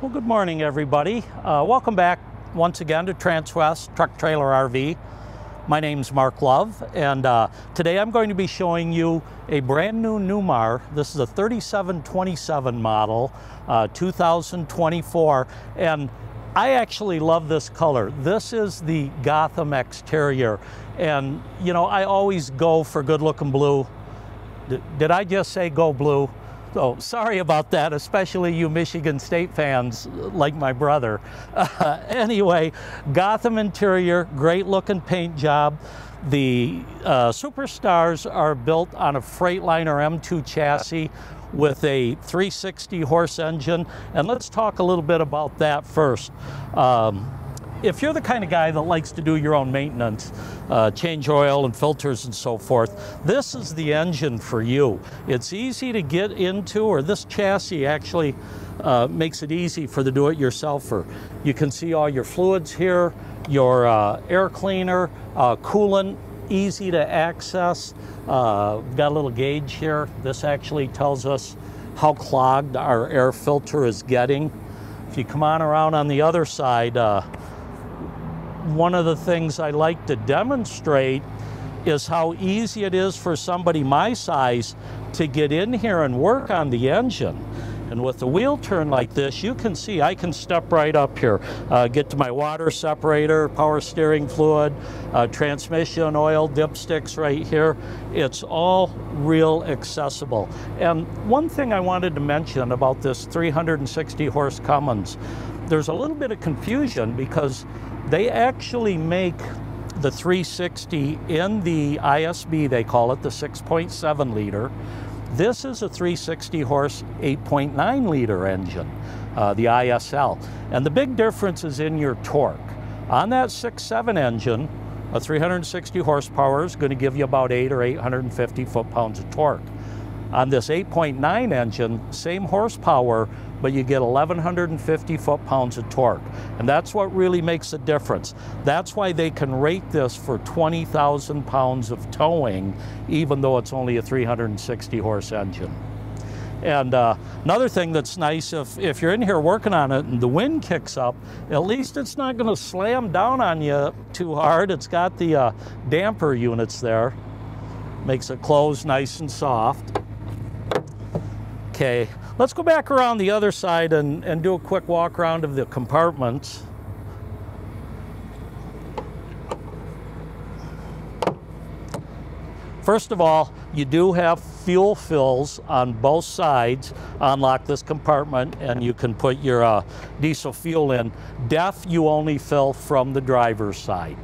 Well, good morning, everybody. Uh, welcome back once again to Transwest Truck Trailer RV. My name's Mark Love, and uh, today I'm going to be showing you a brand new Newmar. This is a 3727 model, uh, 2024, and I actually love this color. This is the Gotham exterior, and you know, I always go for good looking blue. D did I just say go blue? So sorry about that, especially you Michigan State fans like my brother. Uh, anyway, Gotham interior, great looking paint job. The uh, Superstars are built on a Freightliner M2 chassis with a 360 horse engine. And let's talk a little bit about that first. Um, if you're the kind of guy that likes to do your own maintenance, uh, change oil and filters and so forth, this is the engine for you. It's easy to get into, or this chassis actually uh, makes it easy for the do-it-yourselfer. You can see all your fluids here, your uh, air cleaner, uh, coolant, easy to access. Uh, got a little gauge here. This actually tells us how clogged our air filter is getting. If you come on around on the other side, uh, one of the things I like to demonstrate is how easy it is for somebody my size to get in here and work on the engine. And with the wheel turn like this, you can see I can step right up here, uh, get to my water separator, power steering fluid, uh, transmission oil, dipsticks right here. It's all real accessible. And one thing I wanted to mention about this 360 horse Cummins, there's a little bit of confusion because they actually make the 360 in the ISB, they call it the 6.7 liter. This is a 360 horse 8.9 liter engine, uh, the ISL. And the big difference is in your torque. On that 6.7 engine, a 360 horsepower is going to give you about 8 or 850 foot-pounds of torque. On this 8.9 engine, same horsepower, but you get 1,150 foot-pounds of torque. And that's what really makes a difference. That's why they can rate this for 20,000 pounds of towing, even though it's only a 360 horse engine. And uh, another thing that's nice, if, if you're in here working on it and the wind kicks up, at least it's not going to slam down on you too hard. It's got the uh, damper units there. Makes it close nice and soft. Okay, let's go back around the other side and, and do a quick walk around of the compartments. First of all, you do have fuel fills on both sides. Unlock this compartment and you can put your uh, diesel fuel in. DEF, you only fill from the driver's side.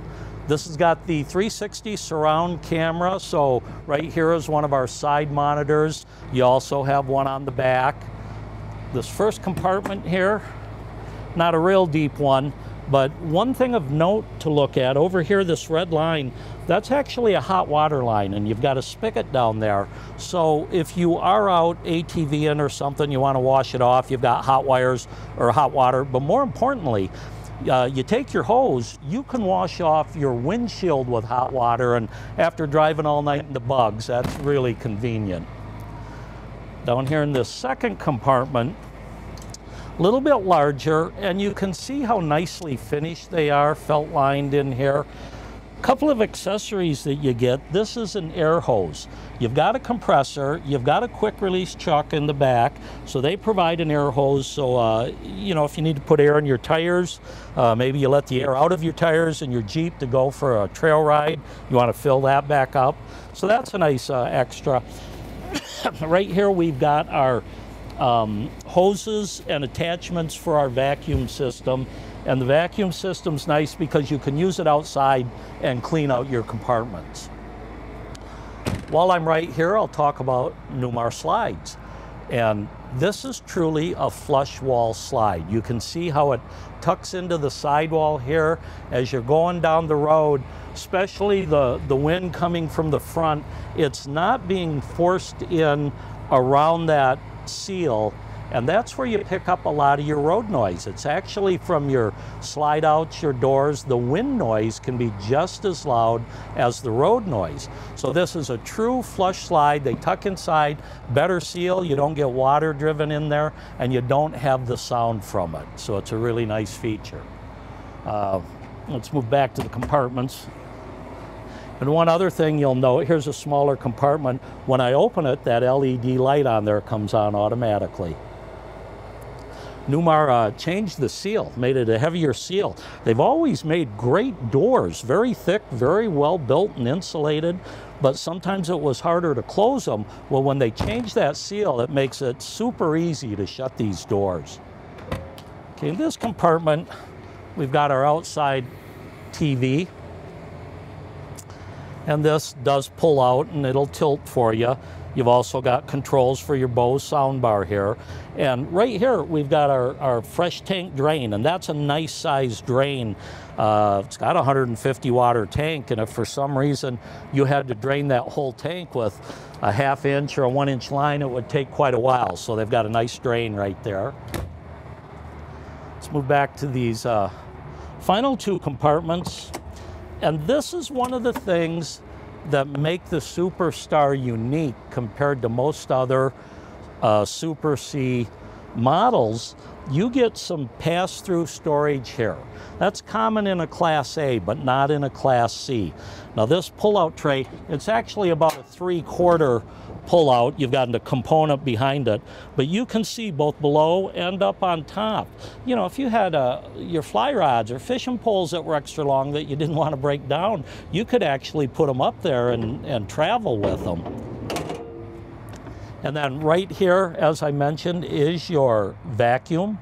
This has got the 360 surround camera, so right here is one of our side monitors. You also have one on the back. This first compartment here, not a real deep one, but one thing of note to look at, over here, this red line, that's actually a hot water line, and you've got a spigot down there. So if you are out ATVing or something, you want to wash it off, you've got hot wires or hot water, but more importantly, uh, you take your hose, you can wash off your windshield with hot water, and after driving all night in the bugs, that's really convenient. Down here in this second compartment, a little bit larger, and you can see how nicely finished they are, felt lined in here couple of accessories that you get. This is an air hose. You've got a compressor, you've got a quick release chuck in the back, so they provide an air hose. So, uh, you know, if you need to put air in your tires, uh, maybe you let the air out of your tires in your Jeep to go for a trail ride, you want to fill that back up. So that's a nice uh, extra. right here we've got our um, hoses and attachments for our vacuum system. And the vacuum system's nice because you can use it outside and clean out your compartments. While I'm right here, I'll talk about Newmar slides. And this is truly a flush wall slide. You can see how it tucks into the sidewall here as you're going down the road, especially the, the wind coming from the front. It's not being forced in around that seal And that's where you pick up a lot of your road noise. It's actually from your slide outs, your doors. The wind noise can be just as loud as the road noise. So this is a true flush slide. They tuck inside, better seal. You don't get water driven in there and you don't have the sound from it. So it's a really nice feature. Uh, let's move back to the compartments. And one other thing you'll note, here's a smaller compartment. When I open it, that LED light on there comes on automatically. Newmar uh, changed the seal, made it a heavier seal. They've always made great doors, very thick, very well built and insulated, but sometimes it was harder to close them. Well, when they changed that seal, it makes it super easy to shut these doors. Okay, in this compartment, we've got our outside TV. And this does pull out and it'll tilt for you. You've also got controls for your Bose soundbar here. And right here, we've got our, our fresh tank drain, and that's a nice size drain. Uh, it's got a 150 water tank, and if for some reason you had to drain that whole tank with a half inch or a one inch line, it would take quite a while. So they've got a nice drain right there. Let's move back to these uh, final two compartments. And this is one of the things that make the Superstar unique compared to most other uh, Super C models, you get some pass-through storage here. That's common in a Class A, but not in a Class C. Now this pull-out tray, it's actually about a three-quarter pull out. You've got a component behind it, but you can see both below and up on top. You know, if you had uh, your fly rods or fishing poles that were extra long that you didn't want to break down, you could actually put them up there and, and travel with them. And then right here, as I mentioned, is your vacuum.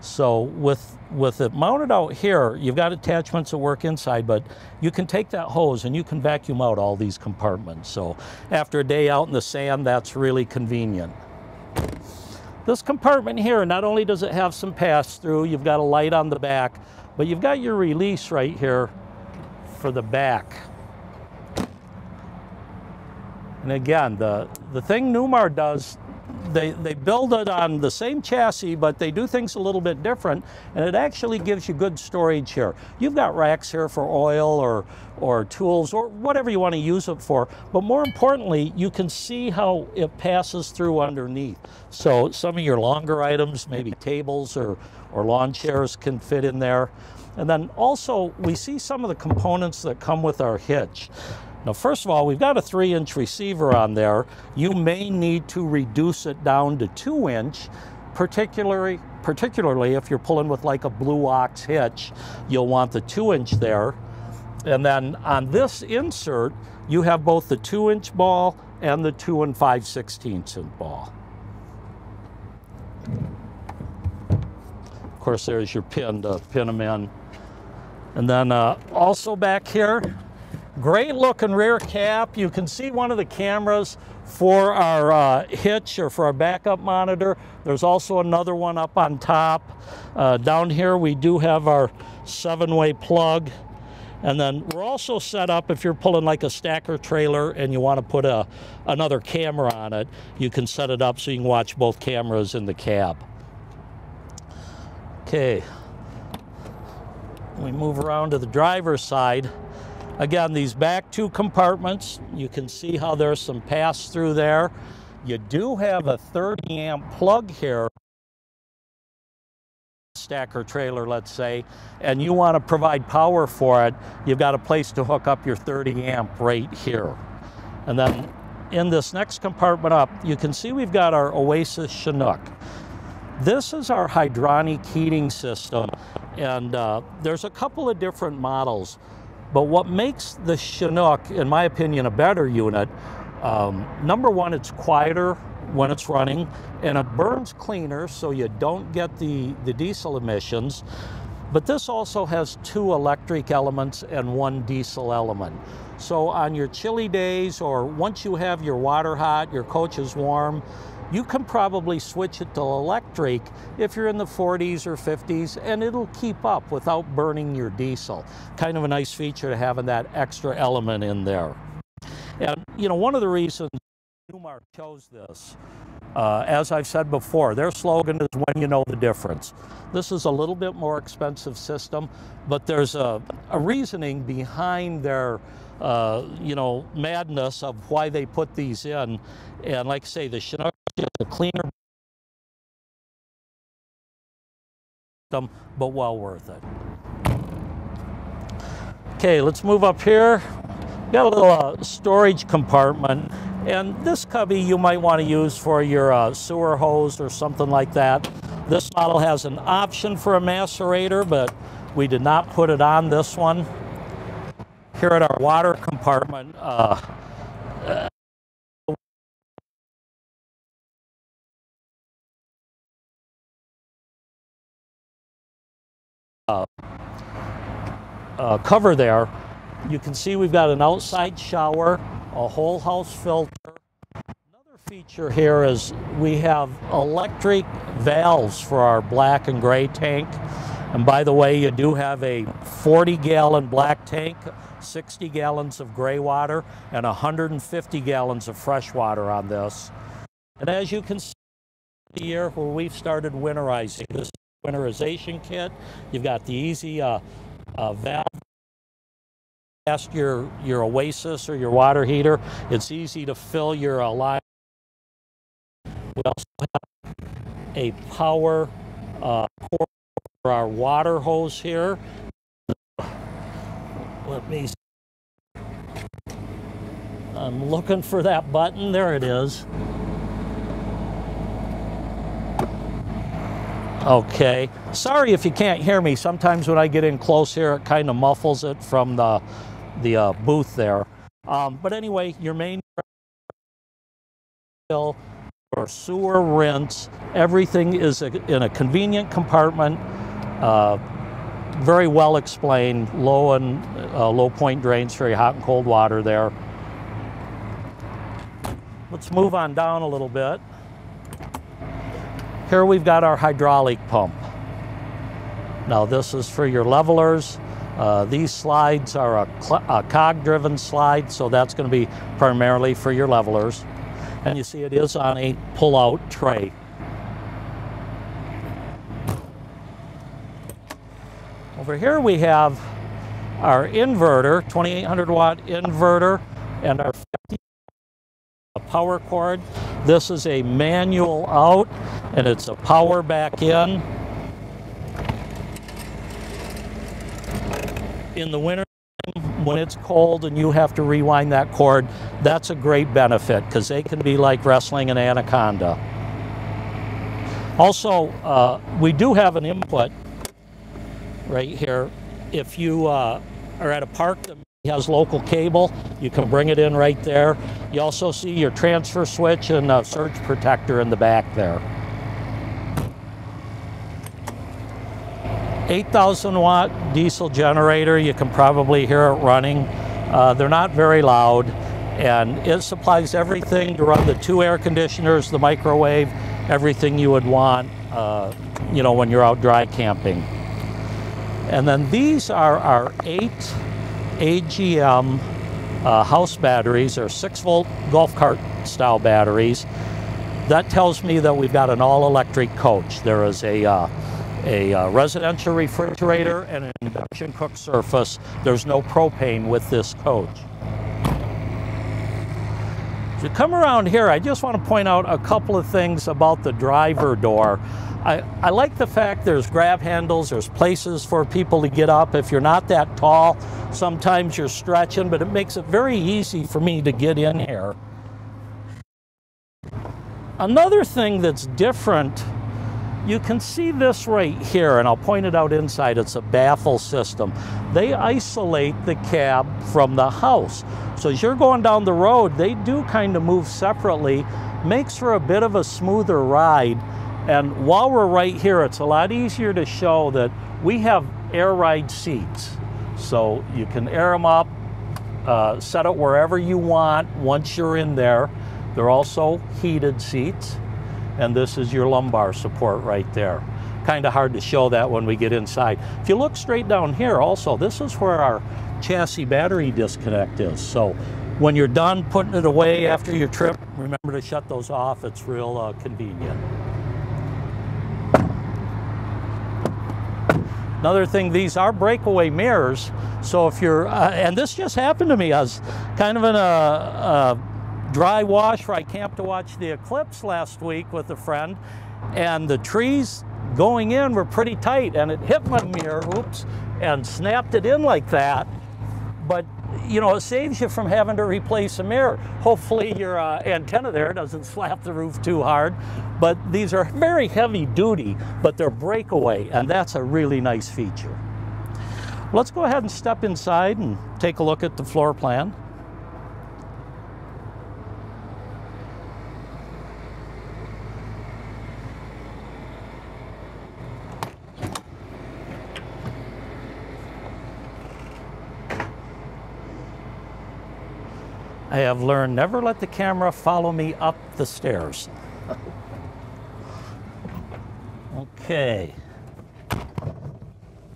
So with, with it mounted out here, you've got attachments that work inside, but you can take that hose and you can vacuum out all these compartments. So after a day out in the sand, that's really convenient. This compartment here, not only does it have some pass through, you've got a light on the back, but you've got your release right here for the back. And again, the, the thing Newmar does they, they build it on the same chassis, but they do things a little bit different, and it actually gives you good storage here. You've got racks here for oil or, or tools or whatever you want to use it for, but more importantly, you can see how it passes through underneath. So some of your longer items, maybe tables or, or lawn chairs can fit in there. And then also, we see some of the components that come with our hitch. Now, first of all, we've got a three inch receiver on there. You may need to reduce it down to two inch, particularly, particularly if you're pulling with like a blue ox hitch, you'll want the two inch there. And then on this insert, you have both the two inch ball and the two and five sixteenths inch ball. Of course, there's your pin to pin them in. And then uh, also back here, Great looking rear cap. You can see one of the cameras for our uh, hitch or for our backup monitor. There's also another one up on top. Uh, down here we do have our seven-way plug. And then we're also set up if you're pulling like a stacker trailer and you want to put a, another camera on it, you can set it up so you can watch both cameras in the cab. Okay, we move around to the driver's side. Again, these back two compartments, you can see how there's some pass through there. You do have a 30 amp plug here, stacker trailer, let's say, and you want to provide power for it, you've got a place to hook up your 30 amp right here. And then in this next compartment up, you can see we've got our Oasis Chinook. This is our hydronic heating system, and uh, there's a couple of different models. But what makes the Chinook, in my opinion, a better unit, um, number one, it's quieter when it's running and it burns cleaner so you don't get the, the diesel emissions. But this also has two electric elements and one diesel element. So on your chilly days or once you have your water hot, your coach is warm, you can probably switch it to electric if you're in the 40s or 50s and it'll keep up without burning your diesel. Kind of a nice feature to having that extra element in there. And you know, one of the reasons Newmar chose this Uh, as I've said before, their slogan is when you know the difference. This is a little bit more expensive system, but there's a, a reasoning behind their uh, you know, madness of why they put these in. And like I say, the Chinook is a cleaner system, but well worth it. Okay, let's move up here. Got a little uh, storage compartment. And this cubby you might want to use for your uh, sewer hose or something like that. This model has an option for a macerator, but we did not put it on this one. Here at our water compartment, uh, uh, uh, cover there, you can see we've got an outside shower, a whole house filter. Another feature here is we have electric valves for our black and gray tank. And by the way, you do have a 40 gallon black tank, 60 gallons of gray water, and 150 gallons of fresh water on this. And as you can see the year where we've started winterizing, this winterization kit, you've got the easy uh, uh, valve past your, your Oasis or your water heater. It's easy to fill your uh, line. We also have a power uh, for our water hose here. Let me I'm looking for that button. There it is. Okay. Sorry if you can't hear me. Sometimes when I get in close here, it kind of muffles it from the the uh, booth there. Um, but anyway, your main bill or sewer rinse, everything is a, in a convenient compartment, uh, very well explained, low and uh, low point drains your hot and cold water there. Let's move on down a little bit. Here we've got our hydraulic pump. Now this is for your levelers. Uh, these slides are a, a cog-driven slide, so that's going to be primarily for your levelers. And you see it is on a pull-out tray. Over here we have our inverter, 2800 watt inverter, and our 50 power cord. This is a manual out, and it's a power back in. in the winter when it's cold and you have to rewind that cord, that's a great benefit because they can be like wrestling an anaconda. Also, uh, we do have an input right here. If you uh, are at a park that has local cable, you can bring it in right there. You also see your transfer switch and a surge protector in the back there. 8,000 watt diesel generator. You can probably hear it running. Uh, they're not very loud and it supplies everything to run the two air conditioners, the microwave, everything you would want, uh, you know, when you're out dry camping. And then these are our eight AGM uh, house batteries, or six volt golf cart style batteries. That tells me that we've got an all electric coach. There is a uh, a uh, residential refrigerator and an induction cook surface. There's no propane with this coach. As you come around here, I just want to point out a couple of things about the driver door. I, I like the fact there's grab handles, there's places for people to get up. If you're not that tall, sometimes you're stretching, but it makes it very easy for me to get in here. Another thing that's different you can see this right here, and I'll point it out inside. It's a baffle system. They isolate the cab from the house. So as you're going down the road, they do kind of move separately, makes for a bit of a smoother ride. And while we're right here, it's a lot easier to show that we have air ride seats. So you can air them up, uh, set it wherever you want once you're in there. They're also heated seats and this is your lumbar support right there. Kind of hard to show that when we get inside. If you look straight down here also, this is where our chassis battery disconnect is. So when you're done putting it away after your trip, remember to shut those off. It's real uh, convenient. Another thing, these are breakaway mirrors. So if you're, uh, and this just happened to me, I was kind of in a, a dry wash where I camped to watch the eclipse last week with a friend, and the trees going in were pretty tight, and it hit my mirror, oops, and snapped it in like that. But you know, it saves you from having to replace a mirror. Hopefully your uh, antenna there doesn't slap the roof too hard. But these are very heavy duty, but they're breakaway, and that's a really nice feature. Let's go ahead and step inside and take a look at the floor plan. I have learned never let the camera follow me up the stairs. okay.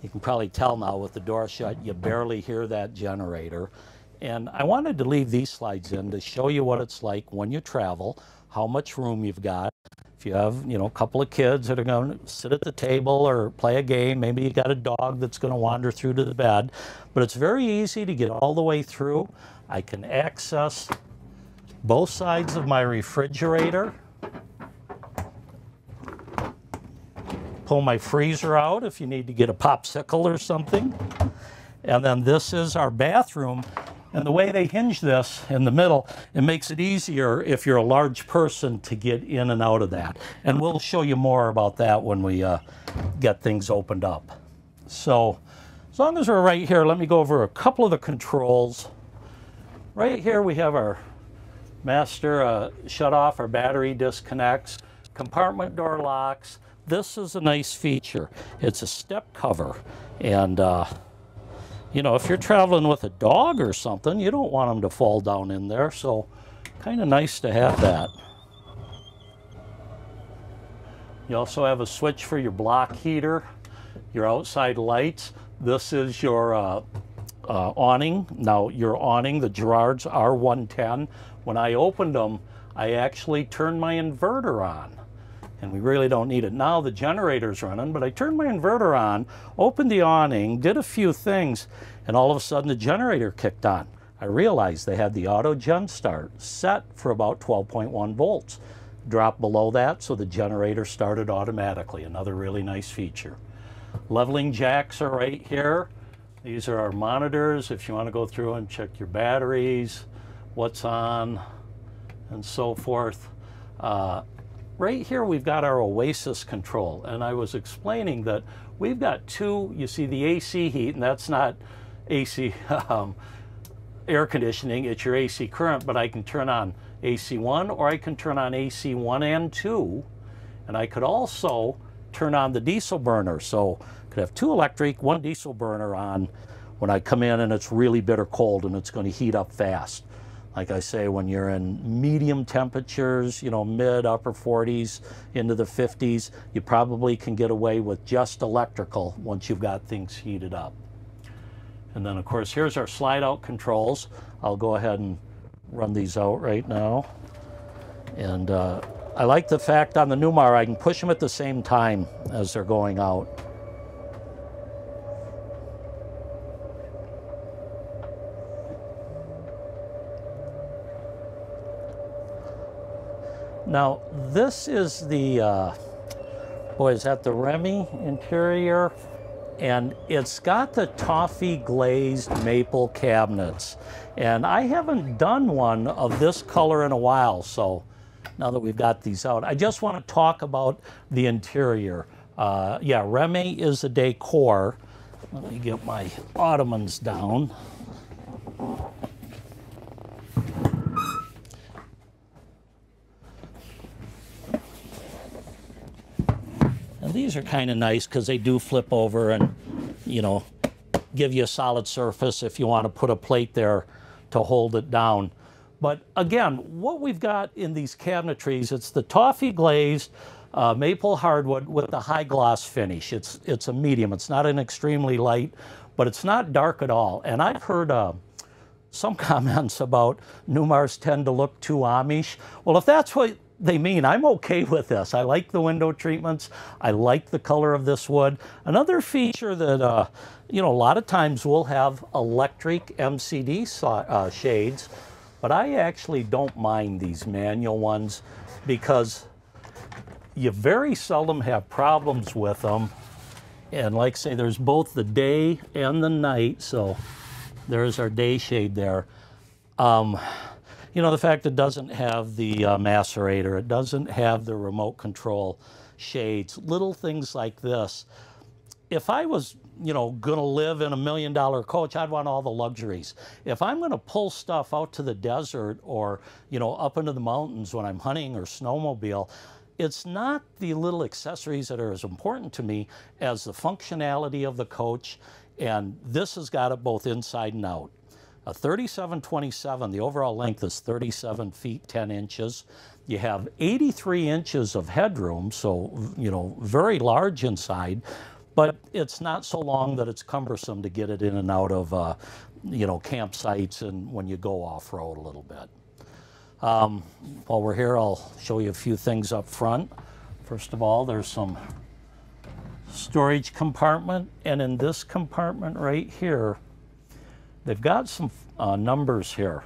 You can probably tell now with the door shut, you barely hear that generator. And I wanted to leave these slides in to show you what it's like when you travel, how much room you've got. If you have, you know, a couple of kids that are going to sit at the table or play a game, maybe you got a dog that's going to wander through to the bed. But it's very easy to get all the way through. I can access both sides of my refrigerator. Pull my freezer out if you need to get a popsicle or something. And then this is our bathroom. And the way they hinge this in the middle, it makes it easier if you're a large person to get in and out of that. And we'll show you more about that when we uh, get things opened up. So as long as we're right here, let me go over a couple of the controls. Right here we have our master uh, shut off, our battery disconnects, compartment door locks. This is a nice feature. It's a step cover. And, uh, you know, if you're traveling with a dog or something, you don't want them to fall down in there. So kind of nice to have that. You also have a switch for your block heater, your outside lights. This is your uh, uh, awning. Now your awning, the Girards R110, when I opened them, I actually turned my inverter on. And we really don't need it now, the generator's running, but I turned my inverter on, opened the awning, did a few things, and all of a sudden the generator kicked on. I realized they had the auto gen start set for about 12.1 volts. Dropped below that, so the generator started automatically. Another really nice feature. Leveling jacks are right here. These are our monitors if you want to go through and check your batteries, what's on, and so forth. Uh, right here we've got our Oasis control, and I was explaining that we've got two, you see the AC heat, and that's not AC um, air conditioning, it's your AC current, but I can turn on AC1 or I can turn on AC1 and 2, and I could also turn on the diesel burner. So could have two electric, one diesel burner on when I come in and it's really bitter cold and it's going to heat up fast. Like I say, when you're in medium temperatures, you know, mid, upper 40s into the 50s, you probably can get away with just electrical once you've got things heated up. And then, of course, here's our slide out controls. I'll go ahead and run these out right now. And uh, I like the fact on the Newmar, I can push them at the same time as they're going out. Now, this is the, uh, boy, is that the Remy interior? And it's got the toffee glazed maple cabinets. And I haven't done one of this color in a while, so now that we've got these out, I just want to talk about the interior. Uh, yeah, Remy is the decor. Let me get my ottomans down. These are kind of nice because they do flip over and, you know, give you a solid surface if you want to put a plate there to hold it down. But again, what we've got in these cabinetries, it's the toffee glazed uh, maple hardwood with the high gloss finish. It's, it's a medium. It's not an extremely light, but it's not dark at all. And I've heard uh, some comments about Newmars tend to look too Amish. Well, if that's what they mean, I'm okay with this. I like the window treatments. I like the color of this wood. Another feature that, uh, you know, a lot of times we'll have electric MCD uh, shades, but I actually don't mind these manual ones because you very seldom have problems with them. And like I say, there's both the day and the night, so there's our day shade there. Um, you know, the fact it doesn't have the uh, macerator, it doesn't have the remote control shades, little things like this. If I was, you know, going to live in a million dollar coach, I'd want all the luxuries. If I'm going to pull stuff out to the desert or, you know, up into the mountains when I'm hunting or snowmobile, it's not the little accessories that are as important to me as the functionality of the coach and this has got it both inside and out. A 3727, the overall length is 37 feet 10 inches. You have 83 inches of headroom, so, you know, very large inside, but it's not so long that it's cumbersome to get it in and out of, uh, you know, campsites and when you go off road a little bit. Um, while we're here, I'll show you a few things up front. First of all, there's some storage compartment. And in this compartment right here, they've got some uh, numbers here.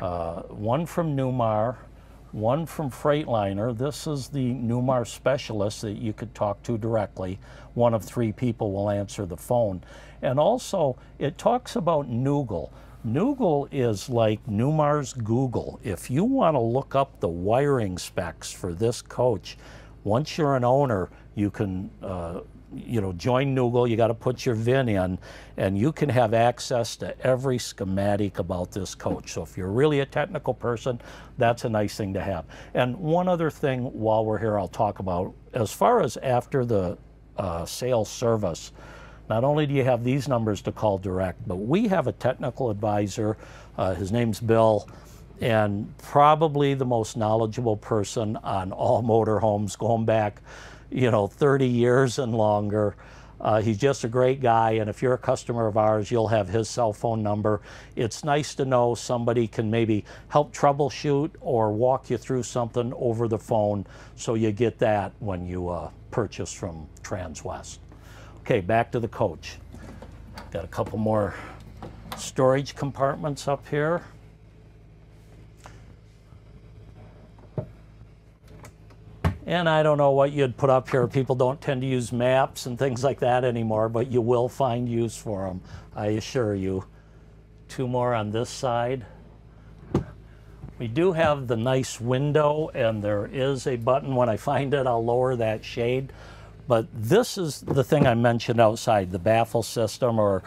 Uh, one from Newmar, one from Freightliner. This is the Newmar specialist that you could talk to directly. One of three people will answer the phone. And also, it talks about Noogle. Noogle is like Newmar's Google. If you want to look up the wiring specs for this coach, once you're an owner, you can uh, you know, join Noogle, you got to put your VIN in, and you can have access to every schematic about this coach. So if you're really a technical person, that's a nice thing to have. And one other thing while we're here, I'll talk about, as far as after the uh, sales service, not only do you have these numbers to call direct, but we have a technical advisor. Uh, his name's Bill and probably the most knowledgeable person on all motorhomes going back you know, 30 years and longer. Uh, he's just a great guy, and if you're a customer of ours, you'll have his cell phone number. It's nice to know somebody can maybe help troubleshoot or walk you through something over the phone, so you get that when you uh, purchase from Transwest. Okay, back to the coach. Got a couple more storage compartments up here. And I don't know what you'd put up here. People don't tend to use maps and things like that anymore, but you will find use for them, I assure you. Two more on this side. We do have the nice window, and there is a button. When I find it, I'll lower that shade. But this is the thing I mentioned outside, the baffle system, or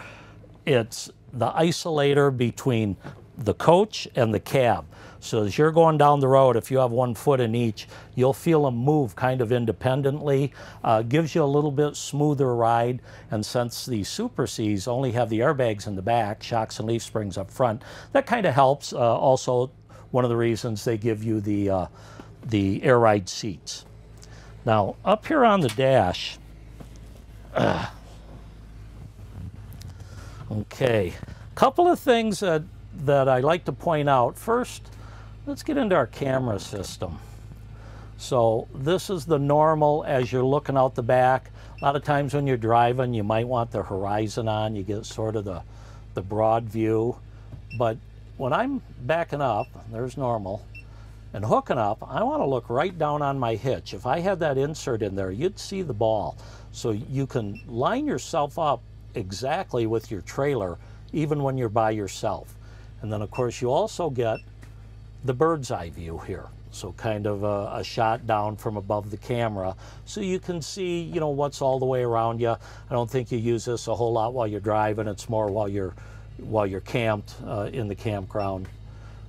it's the isolator between the coach and the cab. So as you're going down the road, if you have one foot in each, you'll feel them move kind of independently. Uh, gives you a little bit smoother ride. And since the Super Cs only have the airbags in the back, shocks and leaf springs up front, that kind of helps. Uh, also, one of the reasons they give you the, uh, the air ride seats. Now, up here on the dash, okay, couple of things that, that I like to point out. First, Let's get into our camera system. So this is the normal as you're looking out the back. A lot of times when you're driving, you might want the horizon on. You get sort of the, the broad view. But when I'm backing up, there's normal, and hooking up, I want to look right down on my hitch. If I had that insert in there, you'd see the ball. So you can line yourself up exactly with your trailer, even when you're by yourself. And then of course you also get the bird's eye view here. So kind of a, a, shot down from above the camera. So you can see, you know, what's all the way around you. I don't think you use this a whole lot while you're driving. It's more while you're while you're camped uh, in the campground.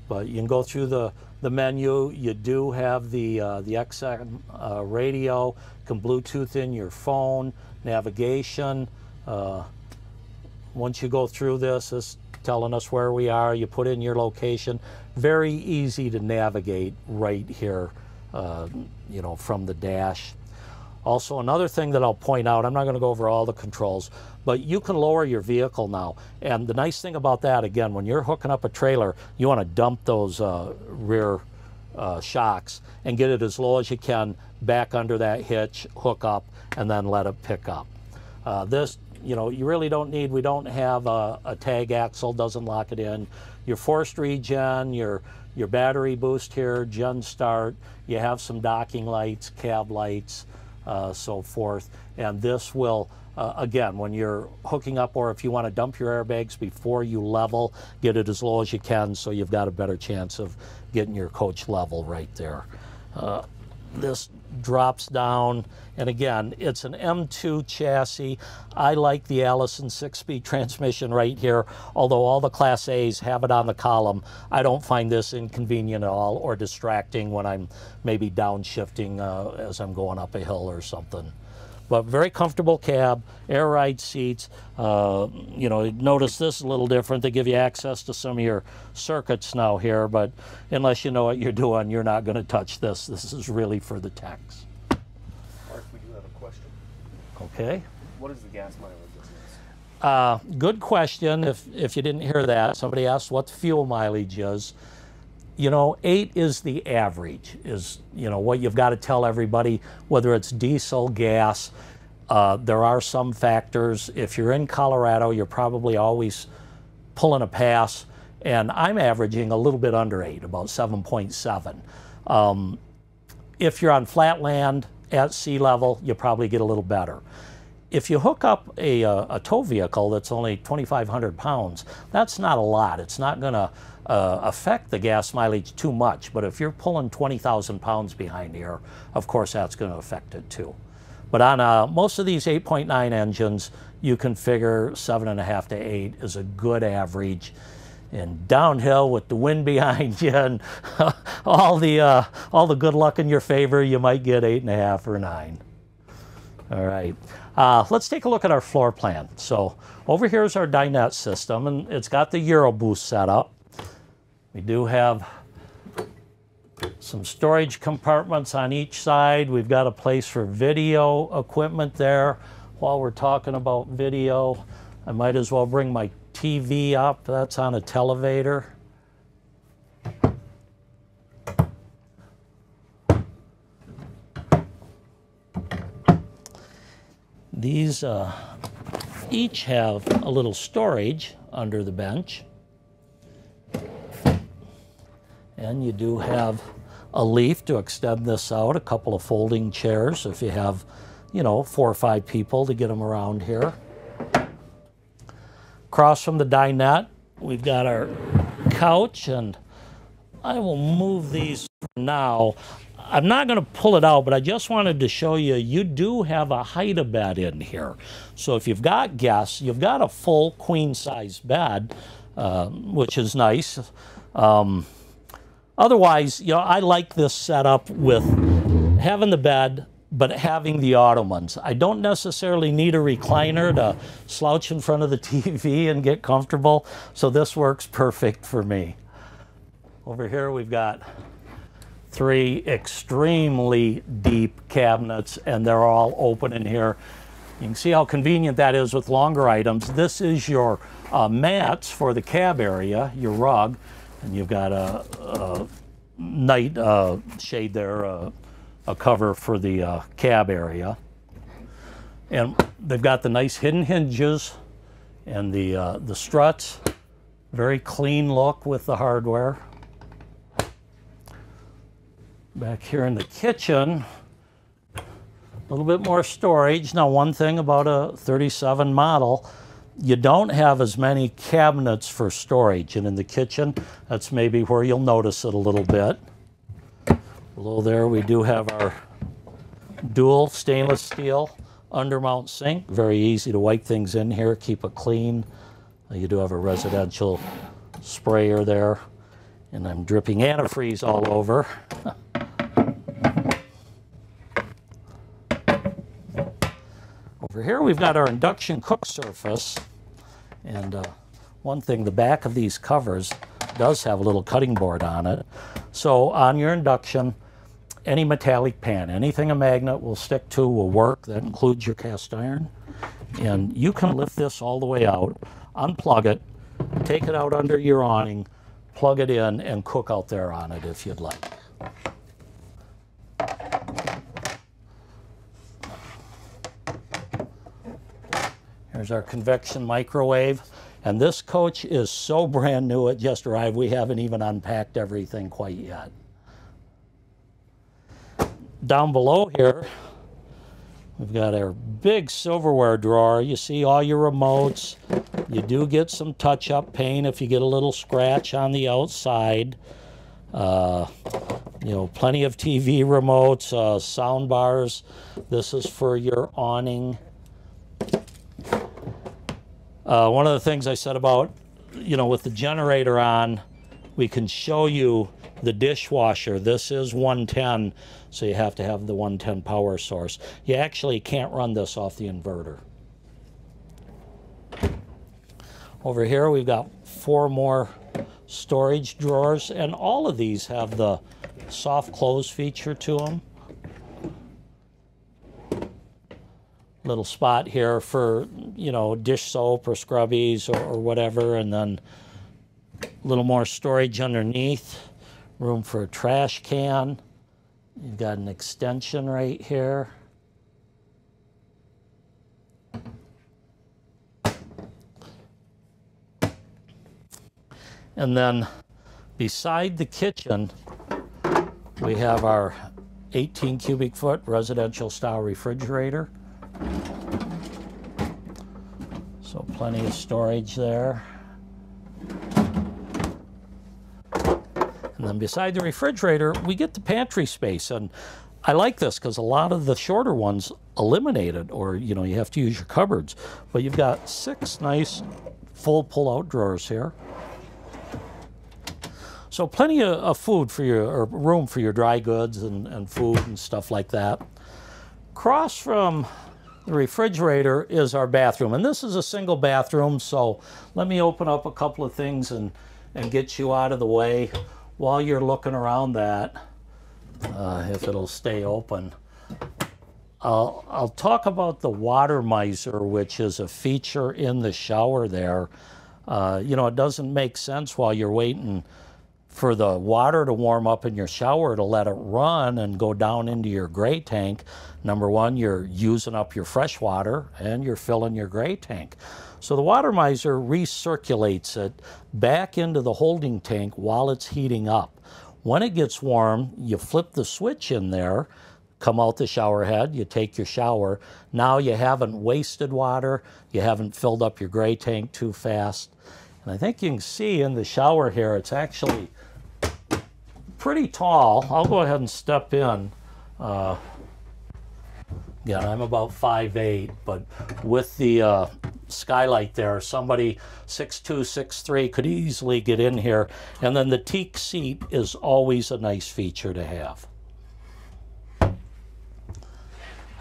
But you can go through the, the menu. You do have the, uh, the XM uh, radio, can Bluetooth in your phone, navigation. Uh, once you go through this, this telling us where we are. You put in your location. Very easy to navigate right here, uh, you know, from the dash. Also, another thing that I'll point out, I'm not going to go over all the controls, but you can lower your vehicle now. And the nice thing about that, again, when you're hooking up a trailer, you want to dump those uh, rear uh, shocks and get it as low as you can back under that hitch, hook up, and then let it pick up. Uh, this, you know, you really don't need, we don't have a, a tag axle, doesn't lock it in. Your forced regen, your your battery boost here, gen start, you have some docking lights, cab lights, uh, so forth. And this will, uh, again, when you're hooking up or if you want to dump your airbags before you level, get it as low as you can so you've got a better chance of getting your coach level right there. Uh, this drops down. And again, it's an M2 chassis. I like the Allison six-speed transmission right here, although all the Class A's have it on the column. I don't find this inconvenient at all or distracting when I'm maybe downshifting uh, as I'm going up a hill or something but very comfortable cab, air ride seats. Uh, you know, notice this is a little different. They give you access to some of your circuits now here, but unless you know what you're doing, you're not going to touch this. This is really for the techs. Mark, we do have a question. Okay. What is the gas mileage of this? Uh, good question. If, if you didn't hear that, somebody asked what the fuel mileage is you know, eight is the average, is, you know, what you've got to tell everybody, whether it's diesel, gas. Uh, there are some factors. If you're in Colorado, you're probably always pulling a pass, and I'm averaging a little bit under eight, about 7.7. Um, if you're on flat land at sea level, you probably get a little better. If you hook up a, a, a tow vehicle that's only 2,500 pounds, that's not a lot. It's not going to uh, affect the gas mileage too much. But if you're pulling 20,000 pounds behind here, of course that's going to affect it too. But on uh, most of these 8.9 engines, you can figure seven and a half to eight is a good average. And downhill with the wind behind you and all the uh, all the good luck in your favor, you might get eight and a half or nine. All right, uh, let's take a look at our floor plan. So over here is our dinette system, and it's got the Euroboost setup. We do have some storage compartments on each side. We've got a place for video equipment there. While we're talking about video, I might as well bring my TV up. That's on a televator. These uh, each have a little storage under the bench. And you do have a leaf to extend this out, a couple of folding chairs if you have, you know, four or five people to get them around here. Across from the dinette, we've got our couch, and I will move these now. I'm not going to pull it out, but I just wanted to show you, you do have a hide-a-bed in here. So if you've got guests, you've got a full queen-size bed, uh, which is nice. Um, Otherwise, you know, I like this setup with having the bed, but having the ottomans. I don't necessarily need a recliner to slouch in front of the TV and get comfortable, so this works perfect for me. Over here we've got three extremely deep cabinets, and they're all open in here. You can see how convenient that is with longer items. This is your uh, mats for the cab area, your rug and you've got a, a night uh, shade there, uh, a cover for the uh, cab area. And they've got the nice hidden hinges and the, uh, the struts. Very clean look with the hardware. Back here in the kitchen, a little bit more storage. Now, one thing about a 37 model, you don't have as many cabinets for storage. And in the kitchen, that's maybe where you'll notice it a little bit. Below there, we do have our dual stainless steel undermount sink. Very easy to wipe things in here, keep it clean. You do have a residential sprayer there. And I'm dripping antifreeze all over. Over here we've got our induction cook surface. And uh, one thing, the back of these covers does have a little cutting board on it. So on your induction, any metallic pan. Anything a magnet will stick to will work. That includes your cast iron. And you can lift this all the way out, unplug it, take it out under your awning, plug it in, and cook out there on it if you'd like. Here's our convection microwave. And this coach is so brand new, it just arrived. We haven't even unpacked everything quite yet. Down below here, we've got our big silverware drawer. You see all your remotes. You do get some touch-up paint if you get a little scratch on the outside. Uh, you know, plenty of TV remotes, uh, sound bars. This is for your awning. Uh, one of the things I said about, you know, with the generator on, we can show you the dishwasher. This is 110, so you have to have the 110 power source. You actually can't run this off the inverter. Over here we've got four more storage drawers, and all of these have the soft close feature to them. Little spot here for, you know, dish soap or scrubbies or, or whatever, and then a little more storage underneath, room for a trash can. You've got an extension right here. And then beside the kitchen, we have our 18 cubic foot residential style refrigerator. So plenty of storage there. And then beside the refrigerator, we get the pantry space. And I like this because a lot of the shorter ones eliminated or, you know, you have to use your cupboards. But you've got six nice full pull-out drawers here. So plenty of, of, food for your, or room for your dry goods and, and food and stuff like that. Across from the refrigerator is our bathroom. And this is a single bathroom, so let me open up a couple of things and, and get you out of the way while you're looking around that, uh, if it'll stay open. I'll, I'll talk about the water miser, which is a feature in the shower there. Uh, you know, it doesn't make sense while you're waiting for the water to warm up in your shower to let it run and go down into your gray tank. Number one, you're using up your fresh water and you're filling your gray tank. So the water miser recirculates it back into the holding tank while it's heating up. When it gets warm, you flip the switch in there, come out the shower head, you take your shower. Now you haven't wasted water, you haven't filled up your gray tank too fast. And I think you can see in the shower here, it's actually pretty tall. I'll go ahead and step in. Uh, yeah, I'm about 5'8", but with the uh, skylight there, somebody 6'2", 6'3", could easily get in here. And then the teak seat is always a nice feature to have.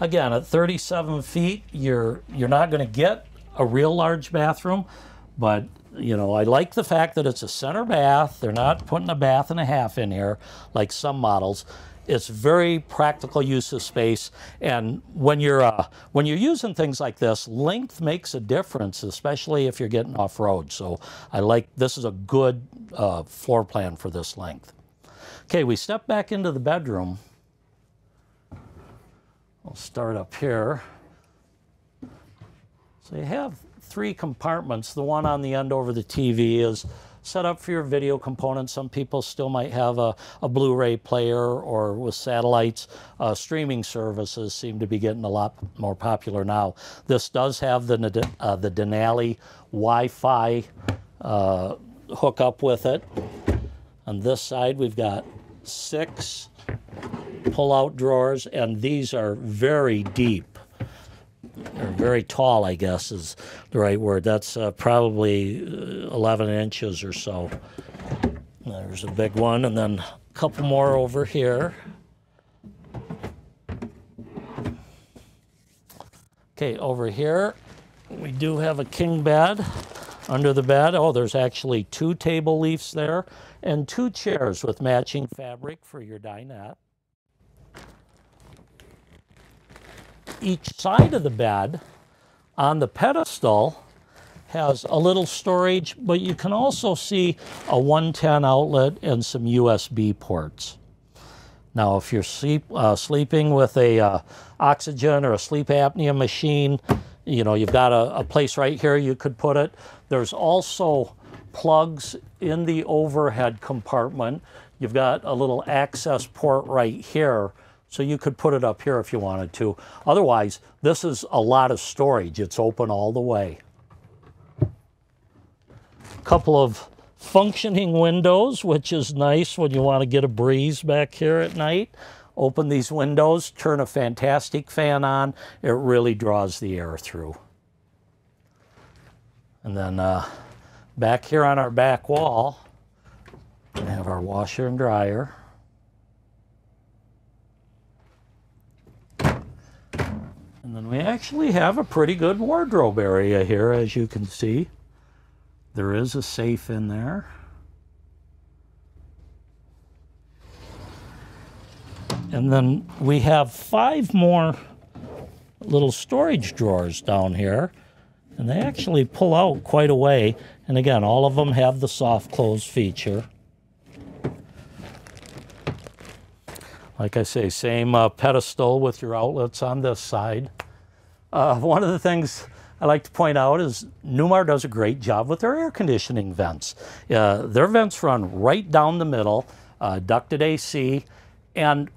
Again, at 37 feet, you're, you're not going to get a real large bathroom, but you know, I like the fact that it's a center bath. They're not putting a bath and a half in here like some models. It's very practical use of space, and when you're uh, when you're using things like this, length makes a difference, especially if you're getting off road. So I like this is a good uh, floor plan for this length. Okay, we step back into the bedroom. We'll start up here. So you have three compartments. The one on the end over the TV is set up for your video components. Some people still might have a, a Blu-ray player or with satellites. Uh, streaming services seem to be getting a lot more popular now. This does have the, uh, the Denali Wi-Fi uh, hookup with it. On this side, we've got six pull-out drawers, and these are very deep or very tall, I guess is the right word. That's uh, probably uh, 11 inches or so. There's a big one, and then a couple more over here. Okay, over here, we do have a king bed under the bed. Oh, there's actually two table leaves there and two chairs with matching fabric for your dinette. Each side of the bed on the pedestal has a little storage, but you can also see a 110 outlet and some USB ports. Now, if you're sleep, uh, sleeping with a uh, oxygen or a sleep apnea machine, you know, you've got a, a place right here you could put it. There's also plugs in the overhead compartment. You've got a little access port right here, so you could put it up here if you wanted to. Otherwise, this is a lot of storage. It's open all the way. A couple of functioning windows, which is nice when you want to get a breeze back here at night. Open these windows, turn a fantastic fan on. It really draws the air through. And then uh, back here on our back wall, we have our washer and dryer. And then we actually have a pretty good wardrobe area here, as you can see. There is a safe in there. And then we have five more little storage drawers down here. And they actually pull out quite a way. And again, all of them have the soft close feature. Like I say, same uh, pedestal with your outlets on this side. Uh, one of the things I like to point out is Newmar does a great job with their air conditioning vents. Uh, their vents run right down the middle, uh, ducted AC, and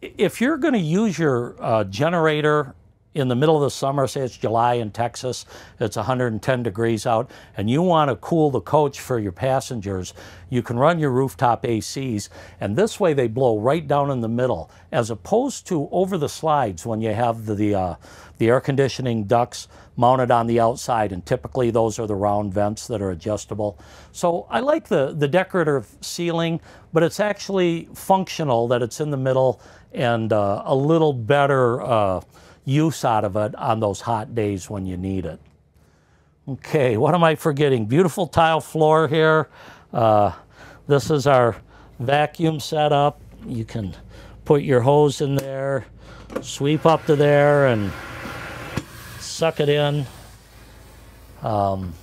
if you're going to use your uh, generator in the middle of the summer, say it's July in Texas, it's 110 degrees out, and you want to cool the coach for your passengers, you can run your rooftop ACs, and this way they blow right down in the middle, as opposed to over the slides when you have the, the, uh, the air conditioning ducts mounted on the outside, and typically those are the round vents that are adjustable. So I like the, the decorative ceiling, but it's actually functional that it's in the middle and uh, a little better uh, use out of it on those hot days when you need it. Okay, what am I forgetting? Beautiful tile floor here. Uh, this is our vacuum setup. You can put your hose in there, sweep up to there, and suck it in. Um,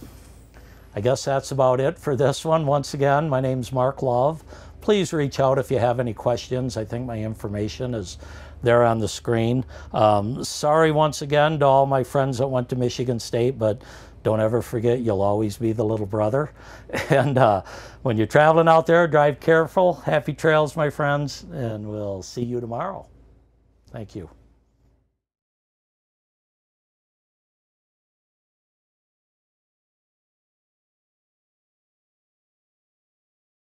I guess that's about it for this one. Once again, my name's Mark Love. Please reach out if you have any questions. I think my information is there on the screen. Um, sorry once again to all my friends that went to Michigan State, but don't ever forget you'll always be the little brother. And uh, when you're traveling out there, drive careful. Happy trails, my friends, and we'll see you tomorrow. Thank you.